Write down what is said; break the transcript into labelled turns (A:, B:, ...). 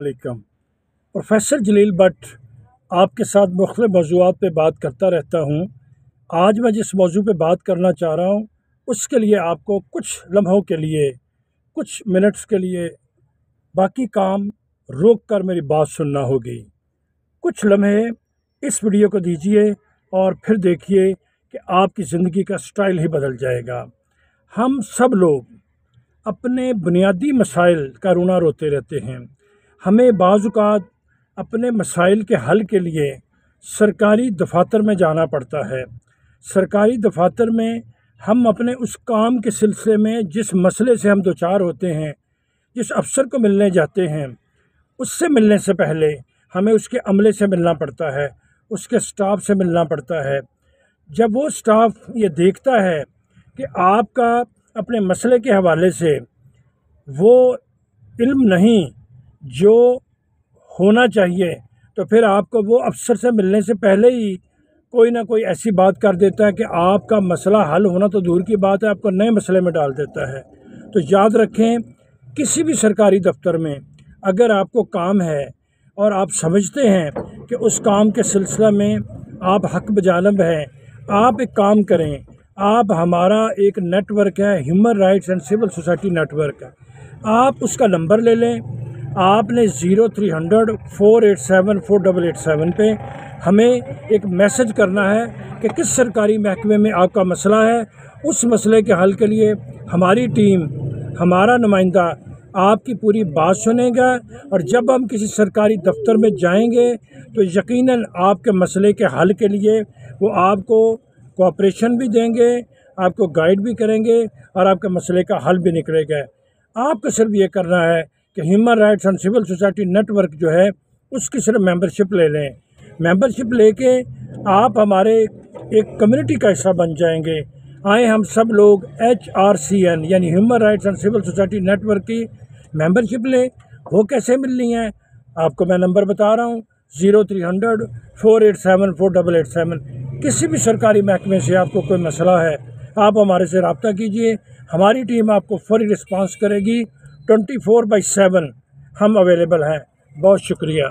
A: علیکم۔ Professor Jalil but آپ کے ساتھ مختلف موضوعات پہ بات کرتا رہتا ہوں۔ آج میں جس موضوع پہ بات کرنا چاہ رہا ہوں، اس کے لیے آپ کو کچھ لمحوں کے لیے، کچھ منٹس کے لیے باقی کام روک کر میری بات سننا ہوگی۔ کچھ لمحے اس ویڈیو کو دیجیے اور پھر دیکھیے کہ آپ کی زندگی کا سٹائل ہی بدل جائے گا۔ ہم سب لوگ اپنے بنیادی مسائل کا رونا روتے رہتے ہیں۔ ہمیں بعض اوقات اپنے مسائل کے حل کے لیے سرکاری دفاتر میں جانا پڑتا ہے۔ سرکاری دفاتر میں ہم اپنے اس کام کے سلسلے میں جس مسئلے سے ہم دوچار ہوتے ہیں، جس افسر کو ملنے جاتے ہیں، اس سے ملنے سے پہلے ہمیں اس کے عملے سے ملنا پڑتا ہے، اس کے سٹاف سے ملنا پڑتا ہے۔ جب وہ سٹاف یہ دیکھتا ہے کہ آپ کا اپنے مسئلے کے حوالے سے وہ علم نہیں جو ہونا چاہیے، تو پھر آپ کو وہ افسر سے ملنے سے پہلے ہی کوئی نہ کوئی ایسی بات کر دیتا ہے کہ آپ کا مسئلہ حل ہونا تو دور کی بات ہے، آپ کو نئے مسئلے میں ڈال دیتا ہے۔ تو یاد رکھیں، کسی بھی سرکاری دفتر میں اگر آپ کو کام ہے اور آپ سمجھتے ہیں کہ اس کام کے سلسلہ میں آپ حق بجانب ہیں، آپ ایک کام کریں، آپ ہمارا ایک نیٹ ورک ہے، human rights and civil society network ہے۔ آپ اس کا نمبر لے لیں آپ نے zero three hundred four eight seven four double eight seven پہ ہمیں ایک میسج کرنا ہے کہ کس سرکاری محکمے میں آپ کا مسئلہ ہے؟ اس مسئلے کے حل کے لیے ہماری ٹیم، ہمارا نمائندہ آپ کی پوری بات سنیں گا اور جب ہم کسی سرکاری دفتر میں جائیں گے تو یقیناً آپ کے مسئلے کے حل کے لیے وہ آپ کو کوآپریشن بھی دیں گے، آپ کو گائیڈ بھی کریں گے اور آپ کے مسئلے کا حل بھی نکلے گا۔ آپ کو صرف یہ کرنا ہے کہ human rights and civil society network جو ہے، اس کی صرف ممبرشپ لے لیں۔ ممبرشپ لے کے آپ ہمارے ایک کمیونٹی کا حصہ بن جائیں گے۔ آئیں ہم سب لوگ ایچ آر سی این یعنی human rights and civil society network کی ممبرشپ لیں۔ وہ کیسے ملنی ہے آپ کو میں نمبر بتا رہا ہوں۔ Zero three hundred, four eight seven, four double eight seven. کسی بھی سرکاری محکمے سے آپ کو کوئی مسئلہ ہے، آپ ہمارے سے رابطہ کیجیے۔ ہماری ٹیم آپ کو فوری رسپانس کرے گی۔ ٹونٹی فور بائی سیون ہم اویلیبل ہیں۔ بہت شکریہ۔